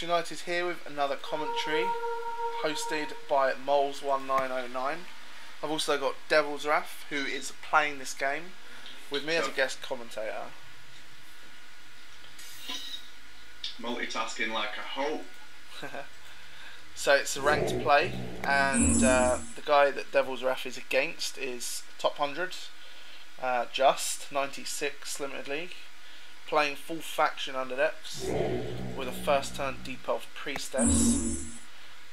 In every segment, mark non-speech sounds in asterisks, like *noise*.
United here with another commentary hosted by Moles1909. I've also got DevilsRath who is playing this game with me as a guest commentator. Multitasking like a hoe. *laughs* so it's a ranked play, and uh, the guy that DevilsRath is against is top 100, uh, just 96 Limited League playing full faction Underdepths with a first turn deep elf priestess.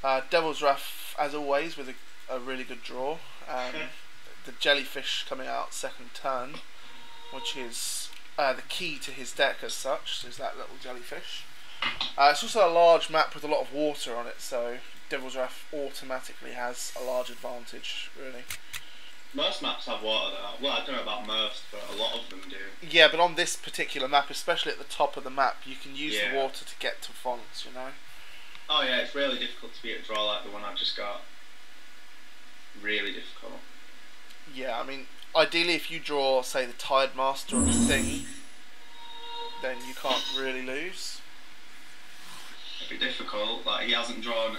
Uh, DevilsRath, as always, with a, a really good draw. Um, the jellyfish coming out second turn, which is uh, the key to his deck as such, is that little jellyfish. Uh, it's also a large map with a lot of water on it, so DevilsRath automatically has a large advantage, really. Most maps have water though. Well, I don't know about most, but a lot of them do. Yeah, but on this particular map, especially at the top of the map, you can use Yeah. the water to get to fonts, you know? Oh yeah, it's really difficult to beat a draw like the one I've just got. Really difficult. Yeah, I mean, ideally, if you draw, say, the Tide Master or Thing, then you can't really lose. It'd be difficult. Like he hasn't drawn.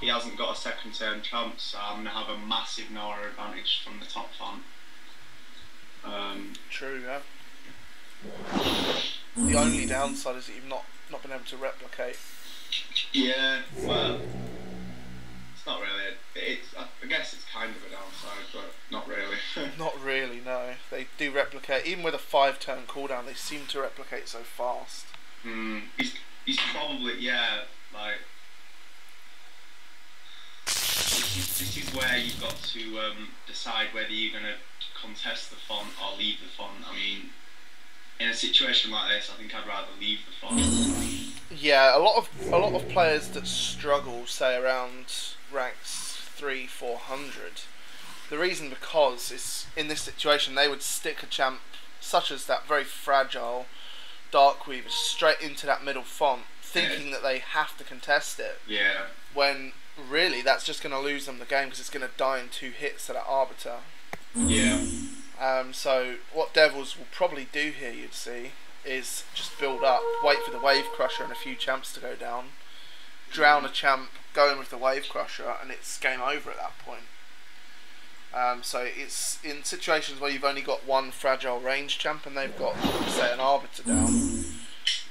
He hasn't got a second turn chance, so I'm gonna have a massive Nora advantage from the top font. Um, True, yeah. The only downside is that you've not, not been able to replicate. yeah, well, it's not really. It's I guess it's kind of a downside, but not really. *laughs* Not really, no. They do replicate. Even with a five turn cooldown, they seem to replicate so fast. Hmm. He's he's probably yeah like. This is, where you've got to um, decide whether you're going to contest the font or leave the font. I mean, in a situation like this, I think I'd rather leave the font. Yeah, a lot of a lot of players that struggle, say around ranks three, four hundred. The reason because is in this situation they would stick a champ such as that very fragile Dark Weaver straight into that middle font, thinking that they have to contest it. Yeah. When really that's just going to lose them the game because it's going to die in two hits to that Arbiter. Yeah. Um, so what Devils will probably do here, you'd see, is just build up, wait for the Wave Crusher and a few champs to go down, drown a champ, go in with the Wave Crusher, and it's game over at that point. Um, so it's in situations where you've only got one fragile range champ and they've got, say, an Arbiter down.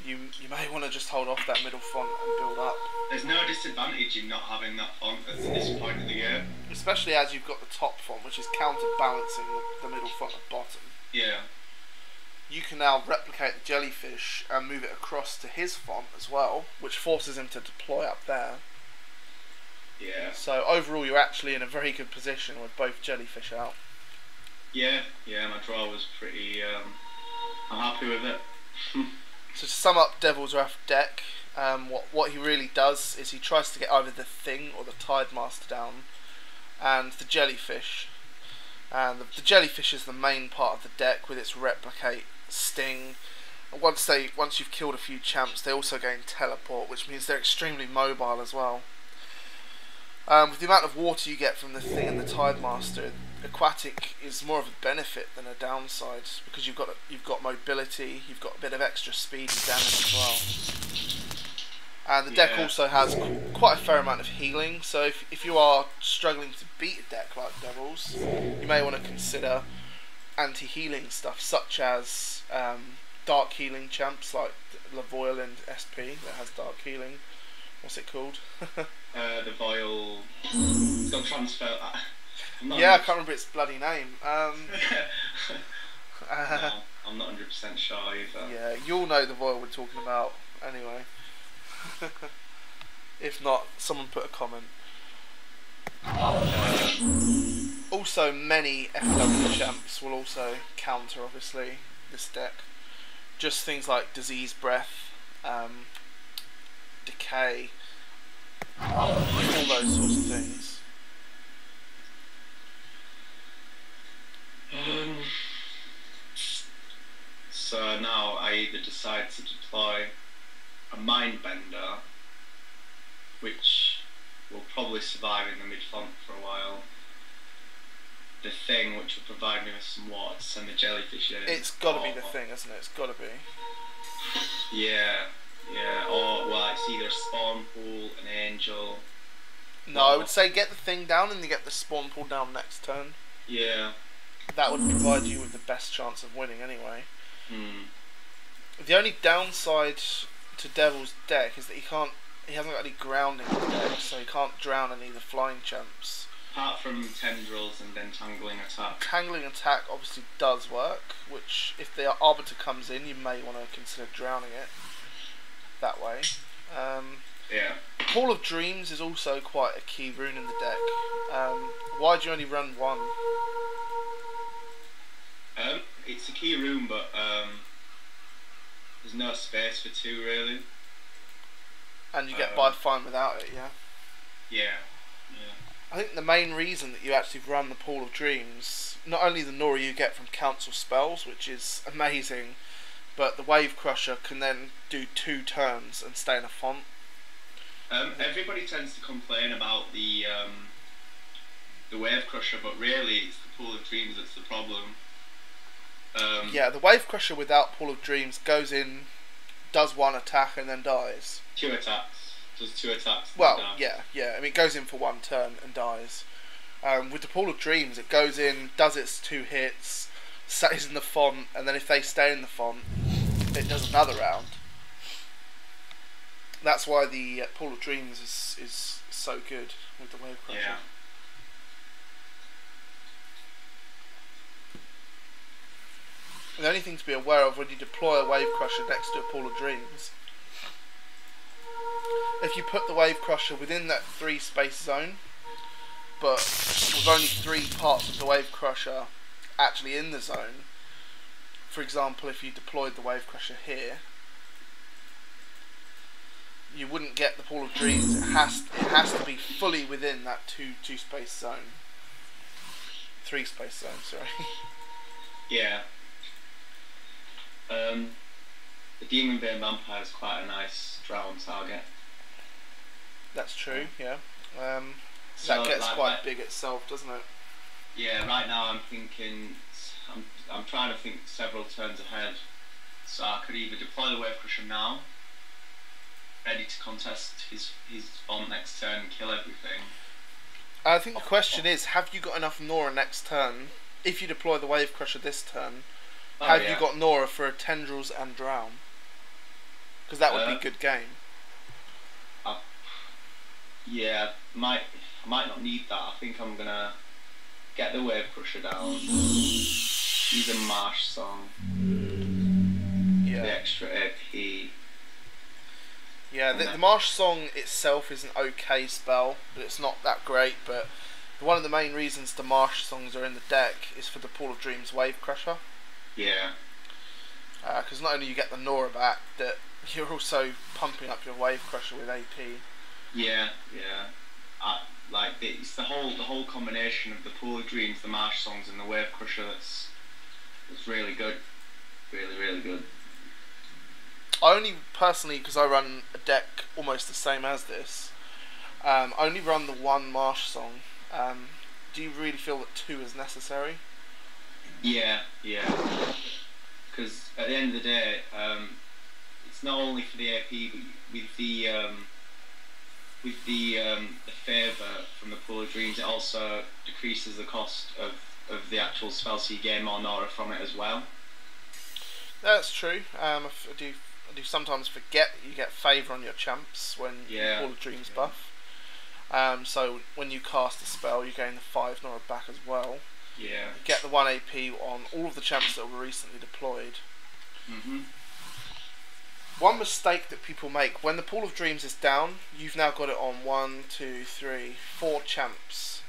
You you may want to just hold off that middle font and build up, There's no disadvantage in not having that font at this point of the year. especially as you've got the top font, which is counterbalancing the, the middle font at bottom. Yeah. you can now replicate the jellyfish and move it across to his font as well, which forces him to deploy up there. Yeah. So overall, you're actually in a very good position with both jellyfish out. Yeah. Yeah. My draw was pretty. Um, I'm happy with it. *laughs* So to sum up DevilsRath deck, um, what what he really does is he tries to get either the Thing or the Tide Master down, and the jellyfish. And the, the jellyfish is the main part of the deck with its replicate, sting. And once they once you've killed a few champs, they also gain teleport, which means they're extremely mobile as well. Um, with the amount of water you get from the thing and the Tide Master, aquatic is more of a benefit than a downside because you've got you've got mobility, you've got a bit of extra speed and damage as well. And the deck also has quite a fair amount of healing. So if if you are struggling to beat a deck like Devils, you may want to consider anti-healing stuff such as um, dark healing champs like Lavoil and SP that has dark healing. What's it called? *laughs* Uh, the Voil. It's got transfer. Not yeah, I can't remember its bloody name. Um, *laughs* no, I'm not 100 percent sure either. yeah, you'll know the Voil we're talking about anyway. *laughs* if not, someone put a comment. Also, many FW champs will also counter, obviously, this deck. Just things like Disease Breath, um, Decay, all those sorts of things. Um, so now I either decide to deploy a mind bender, which will probably survive in the mid font for a while. The thing which will provide me with some water to send the jellyfish in. It's got to be the thing, isn't it? It's got to be. Yeah, Yeah, or well, it's either a spawn pool, an angel. No, I would say get the thing down and you get the spawn pool down next turn. Yeah. That would provide you with the best chance of winning anyway. Hmm. The only downside to Devil's deck is that he can't. He hasn't got any grounding in the deck, so he can't drown any of the flying champs. Apart from tendrils and then tangling attack. Tangling attack obviously does work, which if the arbiter comes in, you may want to consider drowning it that way. Um, Yeah. Pool of Dreams is also quite a key rune in the deck. Um, why do you only run one? It's a key rune, but um, there's no space for two really. And you get Um, by fine without it, yeah? Yeah. Yeah. I think the main reason that you actually run the Pool of Dreams, not only the Nora you get from Council spells, which is amazing, but the Wave Crusher can then do two turns and stay in a font. Um, everybody tends to complain about the um, the wave crusher, but really it's the pool of dreams that's the problem. Um, Yeah, the Wave Crusher without Pool of Dreams goes in, does one attack, and then dies. Two attacks. Does two attacks. Well, yeah, yeah. I mean, it goes in for one turn and dies. Um, with the Pool of Dreams, it goes in, does its two hits, stays in the font, and then if they stay in the font, it does another round. That's why the uh, Pool of Dreams is is so good with the Wave Crusher. Yeah. The only thing to be aware of when you deploy a Wave Crusher next to a Pool of Dreams, if you put the Wave Crusher within that three space zone, but with only three parts of the Wave Crusher actually in the zone, for example, if you deployed the Wave Crusher here, you wouldn't get the Pool of Dreams. It has it has to be fully within that two two space zone, three space zone. Sorry. *laughs* Yeah. Um, the Demon Bane Vampire is quite a nice drown target. That's true, yeah. Um, So, that gets like, quite like- big itself, doesn't it? Yeah, right now I'm thinking, I'm, I'm trying to think several turns ahead. So I could either deploy the Wave Crusher now, ready to contest his his bomb next turn and kill everything. I think the question is, have you got enough Nora next turn? If you deploy the Wave Crusher this turn, Oh, have yeah. you got Nora for a Tendrils and Drown? Because that would Uh, be good game. Yeah, might I might not need that. I think I'm gonna get the Wave Crusher down. Use a Marsh song, Yeah. the extra AP. yeah. The, the Marsh Song itself is an okay spell, but it's not that great. But one of the main reasons the Marsh Songs are in the deck is for the Pool of Dreams Wave Crusher. Yeah, Because not only you get the Nora back, that *laughs* you're also pumping up your Wave Crusher with AP. yeah, yeah. I, like the, it's the whole the whole combination of the Pool of Dreams, the Marsh songs, and the Wave Crusher that's that's really good. Really, really good. I only personally, because I run a deck almost the same as this, um, I only run the one Marsh song. Um, do you really feel that two is necessary? Yeah, yeah. Because at the end of the day, um, it's not only for the AP, but with the um, with the um, the favour from the Pool of Dreams, it also decreases the cost of, of the actual spell, so you gain more Nora from it as well. That's true. Um, I f- I do. I do sometimes forget that you get favour on your champs when Yeah, Pool of Dreams yeah. buff. Um, so when you cast a spell, you gain the five Nora back as well. Yeah. Get the one AP on all of the champs that were recently deployed. Mhm. One mistake that people make when the pool of dreams is down, you've now got it on one, two, three, four champs.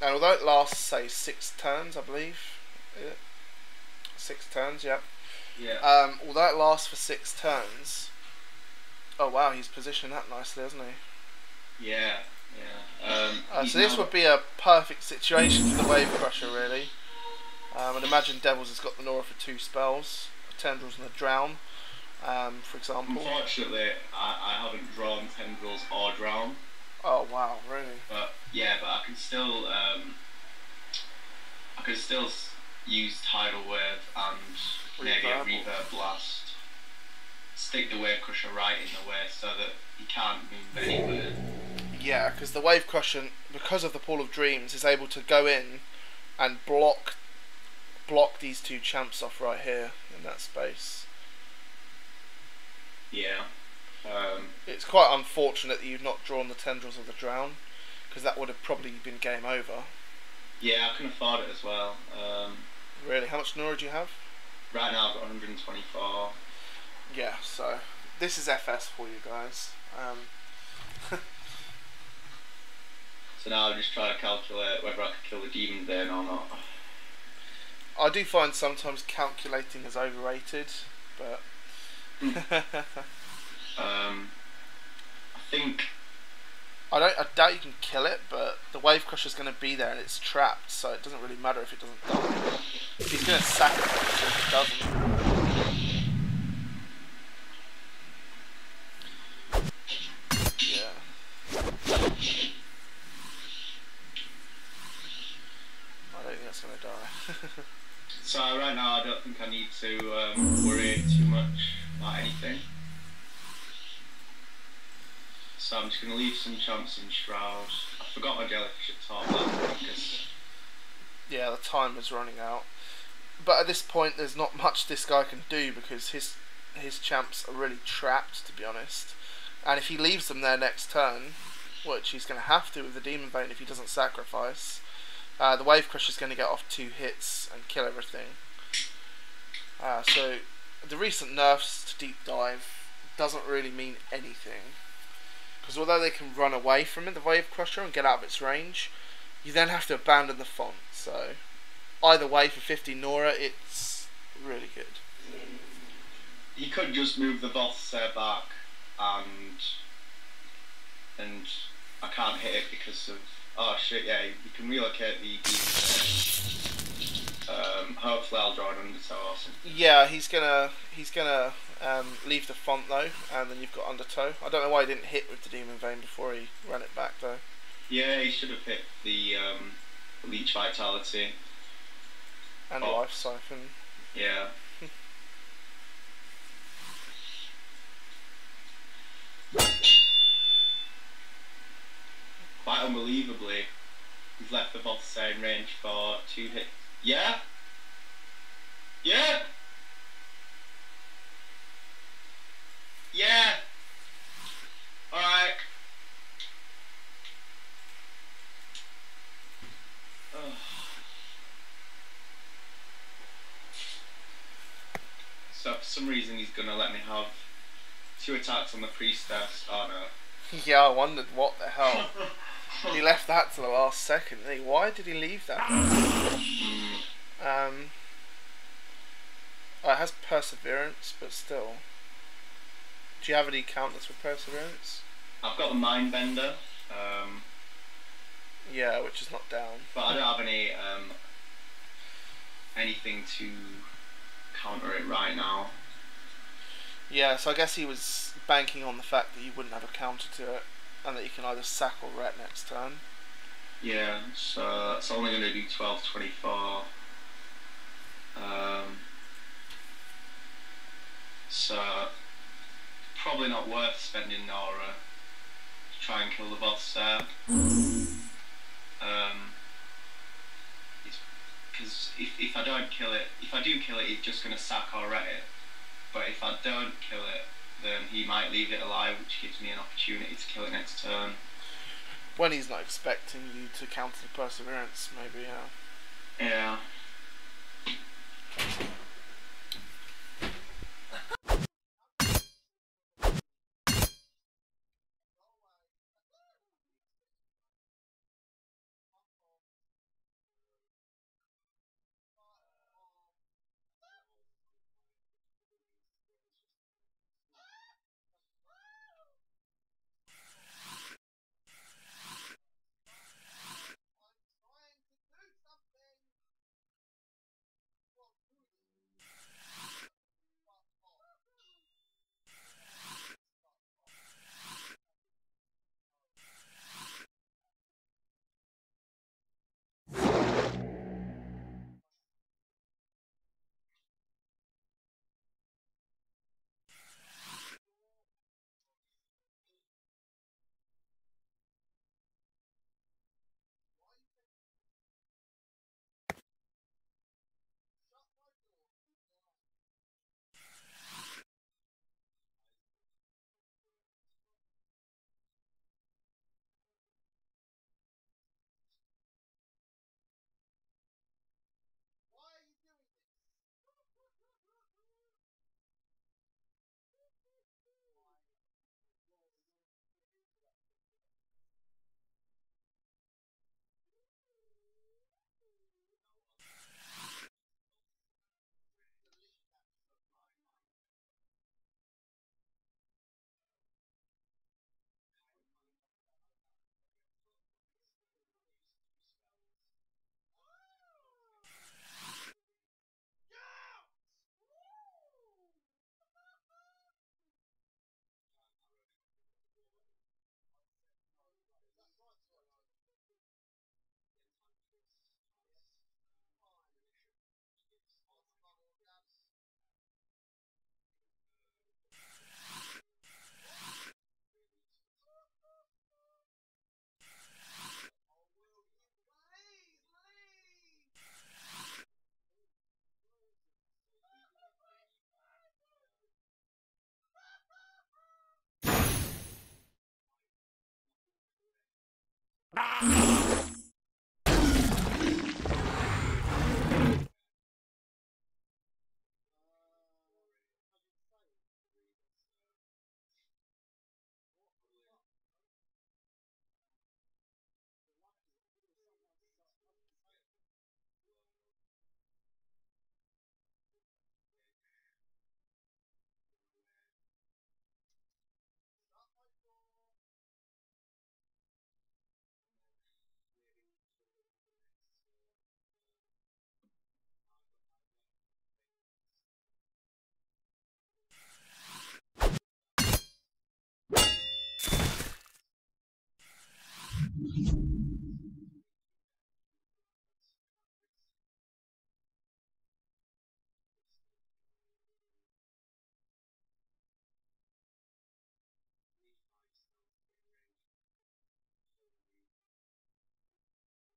And although it lasts, say, six turns, I believe, six turns, yeah. Yeah. Um, although it lasts for six turns, oh wow, he's positioned that nicely, hasn't he? yeah. Yeah. Um, Uh, so this would be a perfect situation for the Wave Crusher, really. Um, I'd imagine Devils has got the Nora for two spells, Tendrils and a Drown, um, for example. Unfortunately, I, I haven't drawn tendrils or drown, Oh wow, really? but yeah, but I can still um, I can still use tidal wave and maybe a Reverb. reverb blast. stick the wave crusher right in the way so that he can't move anywhere. Yeah, because the wave crusher, because of the pool of dreams, is able to go in and block block these two champs off right here in that space. Yeah. Um, It's quite unfortunate that you've not drawn the tendrils of the drown, because that would have probably been game over. yeah, I can afford it as well. Um, Really, how much Nora do you have? right now I've got 124. Yeah, so this is FS for you guys. Um, So now I'm just trying to calculate whether I can kill the demon then or not. I do find sometimes calculating is overrated, but *laughs* Um, I think I don't. I doubt you can kill it. But the wave crusher is going to be there and it's trapped, so it doesn't really matter if it doesn't die. If he's going to sacrifice it, if it doesn't. Yeah. I don't think that's going to die. So. Right now I don't think I need to um, worry too much about anything. So I'm just gonna leave some chance in shroud. I forgot my jellyfish at top because Yeah, the time is running out. But at this point, there's not much this guy can do because his his champs are really trapped, to be honest. And if he leaves them there next turn, which he's going to have to with the Demon Vein if he doesn't sacrifice, uh, the Wave Crusher is going to get off two hits and kill everything. Uh, so the recent nerfs to Deep Dive doesn't really mean anything. Because although they can run away from it, the Wave Crusher, and get out of its range, you then have to abandon the font. So either way, for 50 Nora, it's really good. you could just move the Voltsair back and and I can't hit it because of oh shit yeah you can relocate the demon um, hopefully I'll draw an undertow or something. Yeah, he's gonna he's gonna um, leave the font though, and then you've got undertow. I don't know why he didn't hit with the demon vein before he ran it back though. Yeah, he should have hit the um, leech vitality. And Oh. life siphon. Yeah. Quite unbelievably, he's left the Voltaire in range for two hits. Yeah? Yeah? Yeah! Alright. So for some reason he's gonna let me have two attacks on the priestess. Oh no. yeah, I wondered what the hell. *laughs* he left that to the last second. Why did he leave that? Um, oh, it has perseverance, but still. Do you have any counters for perseverance? I've got the mind bender, um, Yeah, which is not down. but I don't have any um, anything to counter it right now. Yeah, so I guess he was banking on the fact that you wouldn't have a counter to it, and that you can either sack or ret next turn. Yeah, so it's only going to do 12, 24. Um, so probably not worth spending Nora to try and kill the boss there. Um, because if, if I don't kill it, if I do kill it, he's just going to sack or ret it. But if I don't kill it, then he might leave it alive, which gives me an opportunity to kill it next turn. When he's not expecting you to counter the perseverance, maybe, yeah. Yeah.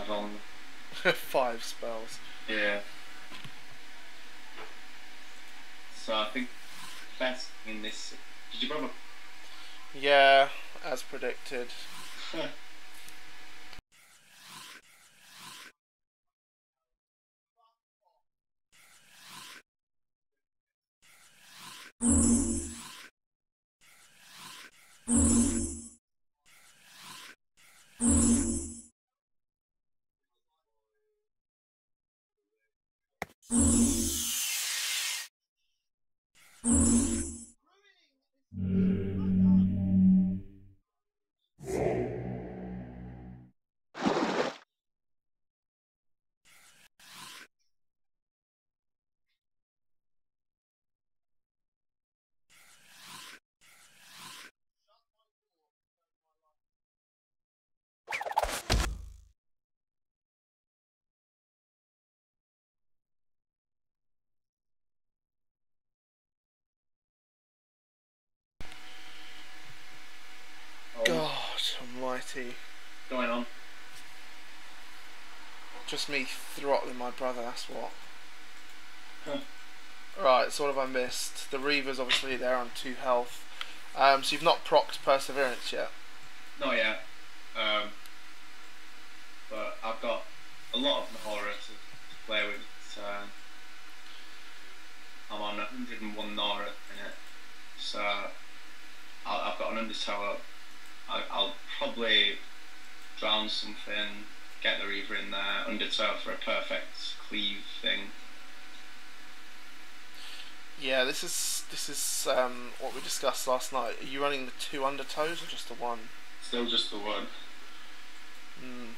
On. *laughs* Five spells. Yeah. So I think best in this. Did your brother? Yeah, as predicted. *laughs* *laughs* almighty. Going on. Just me throttling my brother, that's what. Huh. Right, so what have I missed? The Reavers, obviously, they're on 2 health. Um, so you've not procced Perseverance yet. Not yet. Um, but I've got a lot of Nora to, to play with. So I'm on 101 Nora in it. So I'll, I've got an Undertow up. I, I'll probably drown something, get the Reaver in there, Undertow for a perfect cleave thing. Yeah, this is this is um, what we discussed last night. Are you running the two undertows or just the one? Still just the one. Mm.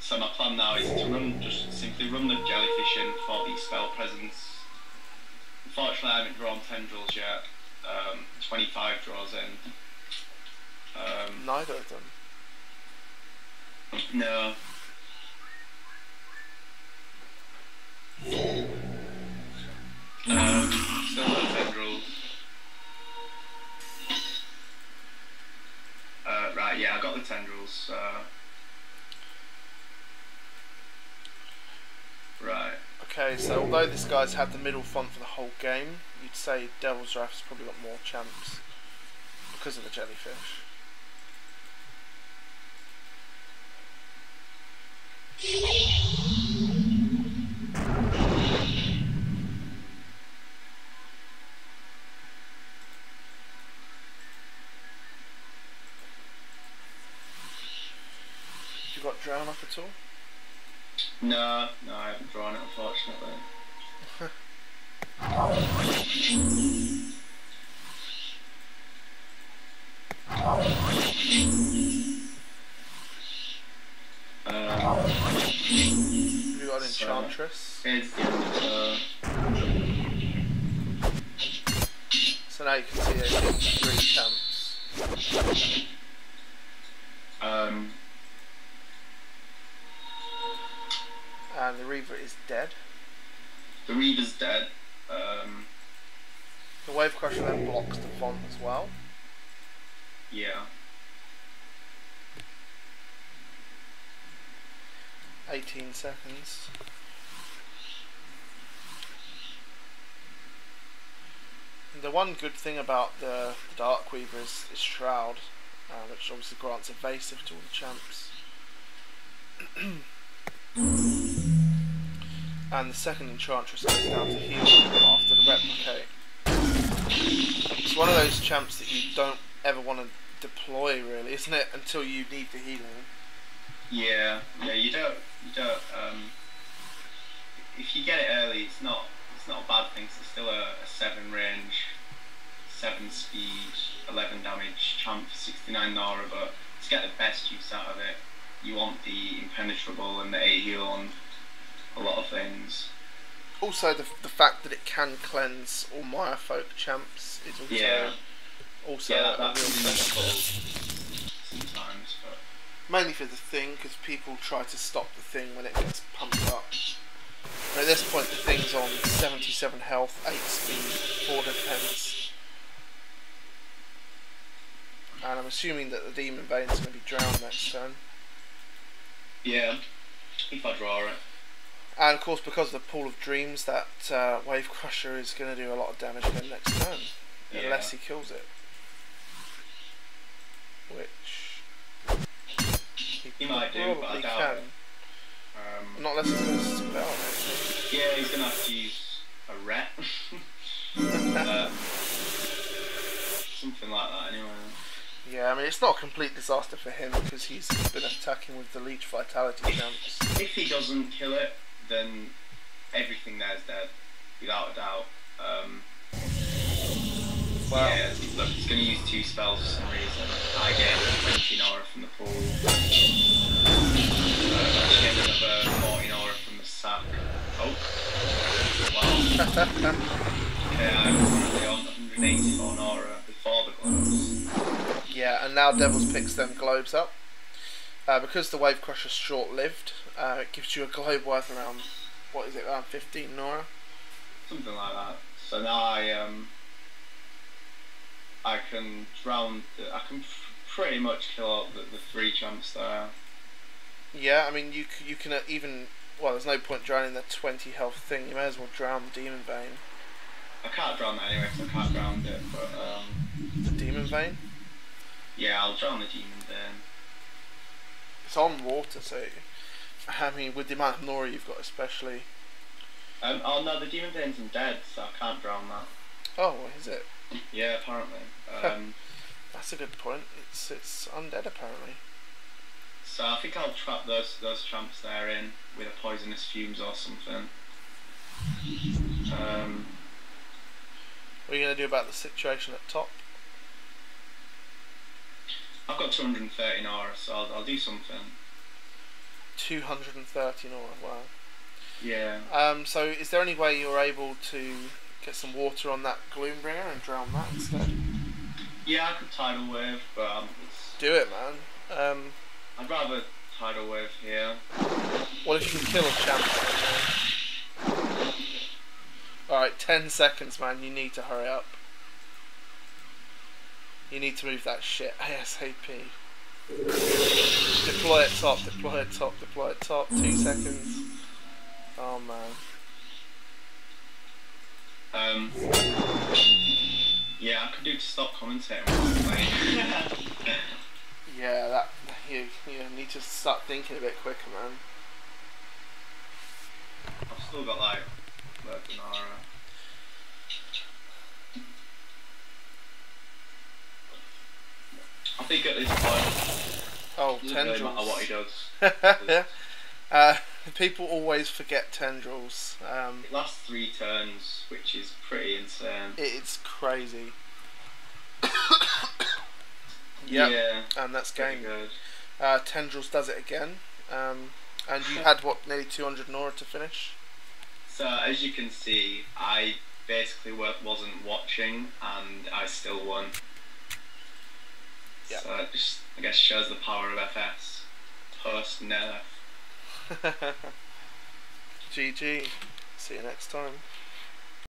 So my plan now is to run, just simply run the jellyfish in for the spell presence. Unfortunately, I haven't drawn tendrils yet. Um, 25 draws in. Um, Neither of them. no. Um, still no tendrils. Uh, right, yeah, I got the tendrils. So. Right. Okay, so although this guy's had the middle font for the whole game, you'd say DevilsRath's probably got more champs because of the jellyfish. You got drown up at all? No, no, I haven't drawn it unfortunately. Um, Have you got an So- enchantress? it's end So now you can see there's three champs. uh, um, And the Reaver is dead. the Reaver's dead. Um, The Wave Crusher then blocks the font as well. yeah. 18 seconds. the one good thing about the, the Dark Weaver is, is Shroud, uh, which obviously grants evasive to all the champs. *clears throat* and the second Enchantress goes down to heal after the replicate. It's one of those champs that you don't ever want to deploy, really, isn't it? Until you need the healing. Yeah, yeah. You don't, you don't. Um, if you get it early, it's not, it's not a bad thing. It's still a, a seven range, seven speed, eleven damage champ for sixty nine Nora, But to get the best use out of it, you want the impenetrable and the eight heal on a lot of things. Also, the, the fact that it can cleanse all Maya folk champs is also Yeah. also yeah, that, a real benefit. sometimes, but Mainly for the thing, because people try to stop the thing when it gets pumped up. And at this point, the thing's on 77 health, 8 speed, 4 defense. And I'm assuming that the Demon Vein's going to be drowned next turn. yeah, if I draw it. And of course, because of the Pool of Dreams, that uh, Wave Crusher is going to do a lot of damage again next turn. Yeah. Unless he kills it. Which. He might do, but I probably doubt can. Um, Not unless he's going to spell, actually. Yeah, he's gonna have to use a ret. *laughs* *laughs* uh, something like that, anyway. Yeah, I mean, it's not a complete disaster for him because he's been attacking with the Leech Vitality champs. If he doesn't kill it, then everything there's dead, without a doubt. Um, Wow. Yeah, look, he's gonna use two spells for some reason. I get 20 Nora from the pool. Uh, I get another 40 Nora from the sack. Oh. Wow. *laughs* Okay, I'm currently on 184 Nora before the globes. Yeah, and now Devils picks them globes up. Uh, because the Wave Crusher's short lived, uh, it gives you a globe worth around, what is it, around 15 Nora? Something like that. So now I um I can drown I can pretty much kill out the, the three champs there. Yeah, I mean, you, you can uh, even, well, there's no point drowning the 20 health thing, you may as well drown the Demon Bane. I can't drown that anyway because I can't drown it, but um The Demon Bane? yeah, I'll drown the demon then. It's on water, so, I mean, with the amount of Nora you've got especially. Um, oh no, the demon veins are dead, so I can't drown that. Oh, what is it? Yeah, apparently. *laughs* Um, That's a good point. It's it's undead apparently. so I think I'll trap those those champs there in with a poisonous fumes or something. Um, What are you going to do about the situation at top? I've got 230 Nora, so I'll, I'll do something. 230 Nora, wow. Yeah. Um, so is there any way you're able to get some water on that Gloombringer and drown that instead? Yeah, I could tidal wave, but um, it's, Do it, man. Um, I'd rather tidal wave here. what if you can kill a champ? Alright, 10 seconds, man. You need to hurry up. You need to move that shit ASAP. Deploy it top, deploy it top, deploy it top. Two seconds. Oh man. Um, yeah, I could do to stop commentating while I'm playing. *laughs* Yeah, that you you need to start thinking a bit quicker, man. I've still got like working Nora. I think at this point, Oh, it doesn't really matter what he tendrils. does. *laughs* uh, people always forget tendrils. Um, It lasts three turns, which is pretty insane. it's crazy. *coughs* yep, Yeah, and that's game. good. Uh, tendrils does it again. Um, and you had what nearly 200 Nora to finish. So as you can see, I basically wasn't watching, and I still won. Yeah. So it just, I guess, shows the power of FS. Post nerf. *laughs* GG. See you next time.